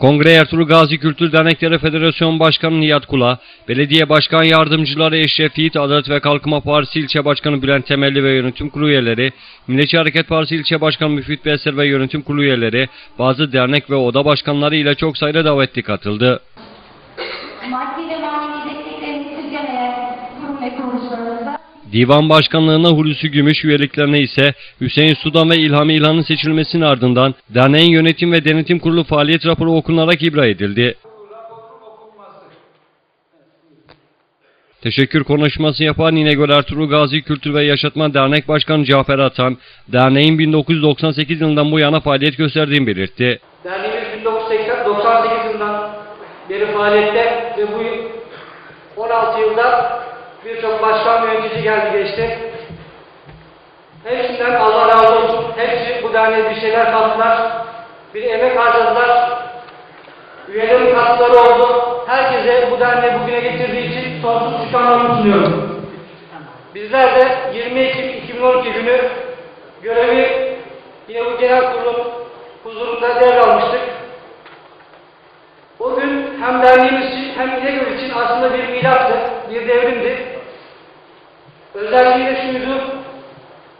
Kongre Ertuğrul Gazi Kültür Dernekleri Federasyon Başkanı Nihat Kula, Belediye Başkan Yardımcıları Eşref Yiğit, Adalet ve Kalkınma Partisi İlçe Başkanı Bülent Temelli ve Yönetim Kurulu üyeleri, Milliyetçi Hareket Partisi İlçe Başkanı Müfit Besser ve Yönetim Kurulu üyeleri, bazı dernek ve oda başkanları ile çok sayıda davetli katıldı. maddi ve manevi desteklerini esirgemeyen kurum ve kuruluşlarımıza Divan Başkanlığına Hulusi Gümüş üyeliklerine ise Hüseyin Sudan ve İlhami İlhan'ın seçilmesinin ardından derneğin yönetim ve denetim kurulu faaliyet raporu okunarak ibra edildi. Teşekkür konuşması yapan İnegöl Ertuğrul Gazi Kültür ve Yaşatma Dernek Başkanı Cafer Atan, derneğin 1998 yılından bu yana faaliyet gösterdiğini belirtti. Derneğimiz 1998 yılından beri faaliyette ve bu 16 yılda birçok başkan yönetici geldi geçti. Hepsinden Allah razı olsun. Hepsi bu derneğe bir şeyler kattılar. Bir emek harcadılar. Üyelerin katkıları oldu. Herkese bu derneği bugüne getirdiği için sonsuz şükranlarımı sunuyorum. Bizler de 20 Ekim 2012 günü görevi yine bu genel kurulun huzurunda devralmıştık. O gün hem derneğimiz için hem İnegöl için aslında bir devrimdi. Özelliği de şuydu,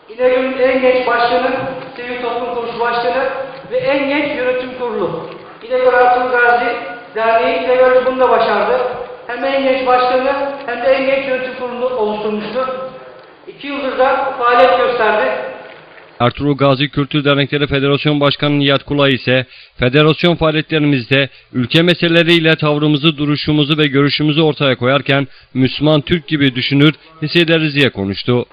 İnegöl'ün en genç başkanı, Sivil Toplum Kuruluşu Başkanı ve en genç yönetim kurulu. İnegöl Ertuğrul Gazi Derneği İnegöl bunu da başardı. Hem en genç başkanı hem de en genç yönetim kurulunu oluşturmuştu. İki yıldır da faaliyet gösterdi. Ertuğrul Gazi Kültür Dernekleri Federasyon Başkanı Nihat Kula ise federasyon faaliyetlerimizde ülke meseleleriyle tavrımızı, duruşumuzu ve görüşümüzü ortaya koyarken Müslüman Türk gibi düşünür, hissederiz diye konuştu.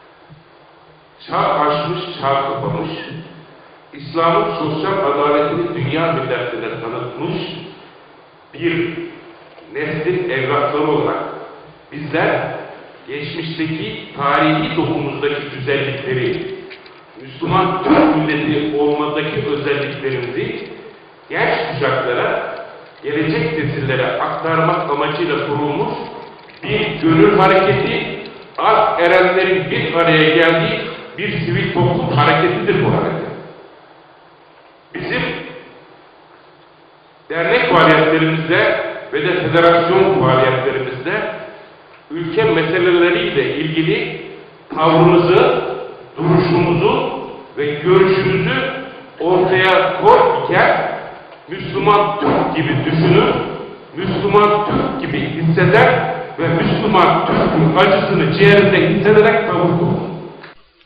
çağ aşmış, çağ kapamış, İslam'ın sosyal adaletini dünya milletlerine tanıtmış bir neslin evlatları olarak bizler geçmişteki tarihi dokumuzdaki güzellikleri, Müslüman milleti olmadaki özelliklerimizi genç kuşaklara, gelecek nesillere aktarmak amacıyla kurulmuş bir gönül hareketi, ak erenlerin bir araya geldiği bir sivil toplum hareketidir bu hareket. Bizim dernek faaliyetlerimizde ve de federasyon faaliyetlerimizde ülke meseleleriyle ilgili tavrımızı, duruşumuzu ve görüşümüzü ortaya koyarken Müslüman Türk gibi düşünür, Müslüman Türk gibi hisseder ve Müslüman Türk'ün acısını ciğerinde hissederek tavır koyar.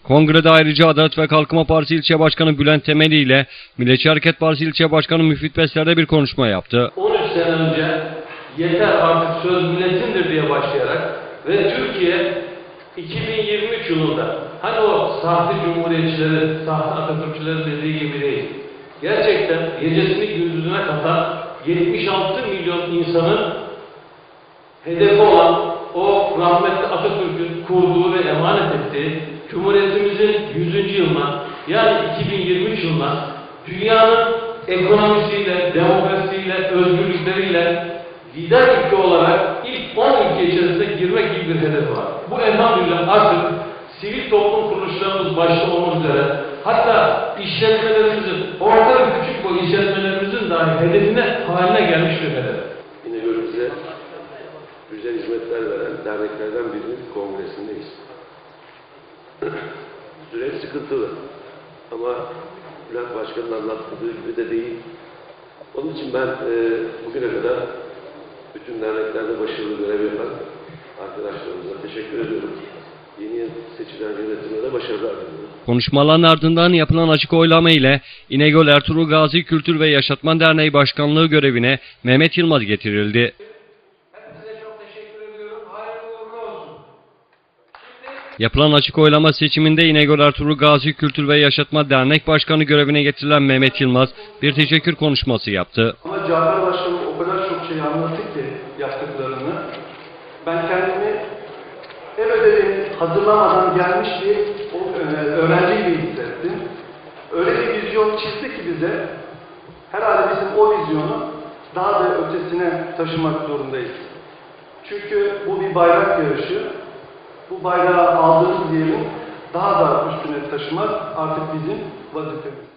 Kongrede ayrıca Adalet ve Kalkınma Partisi İlçe Başkanı Bülent Temeli ile Milliyetçi Hareket Partisi İlçe Başkanı Müfit Besler de bir konuşma yaptı. 13 sene önce yeter artık söz milletindir diye başlayarak ve Türkiye 2023 yılında hani o sahte cumhuriyetçilerin, sahte Atatürkçülerin dediği gibi değil. Gerçekten gecesini gündüzüne katan 76 milyon insanın hedefi olan o rahmetli Atatürk'ün kurduğu ve emanet ettiği Cumhuriyetimizin 100. yılına yani 2023 yılına dünyanın ekonomisiyle, demokrasiyle, özgürlükleriyle lider ülke olarak ilk 10 ülke içerisinde girmek gibi bir hedefi var. Bu elhamdülillah artık sivil toplum kuruluşlarımız başta olmak üzere hatta işletmelerimizin, orta ve küçük boy işletmelerimizin dahi hedefine haline gelmiş bir hedef. İnegöl'ümüze güzel hizmetler veren derneklerden birinin kongresindeyiz. Süreç sıkıntılı ama Bülent Başkan'ın anlattığı gibi de değil. Onun için ben e, bugüne kadar bütün derneklerde başarılı görev yapan arkadaşlarımıza teşekkür ediyorum. Yeni seçilen yönetimine de başarılar diliyorum. Konuşmaların ardından yapılan açık oylama ile İnegöl Ertuğrul Gazi Kültür ve Yaşatma Derneği Başkanlığı görevine Mehmet Yılmaz getirildi. Size çok teşekkür ediyorum. Hayırlı uğurlu olsun. Yapılan açık oylama seçiminde İnegöl Ertuğrul Gazi Kültür ve Yaşatma Dernek Başkanı görevine getirilen Mehmet Yılmaz bir teşekkür konuşması yaptı. Ama Cafer Başkanım o kadar çok şey anlattı ki yaptıklarını. Ben kendimi ev ödevini hazırlamadan gelmiş bir e, öğrenci gibi hissettim. Öyle bir vizyon çizdi ki bize, herhalde bizim o vizyonu daha da ötesine taşımak zorundayız. Çünkü bu bir bayrak yarışı. Bu bayrağı aldığımız yerin daha da üstüne taşımak artık bizim vazifemiz.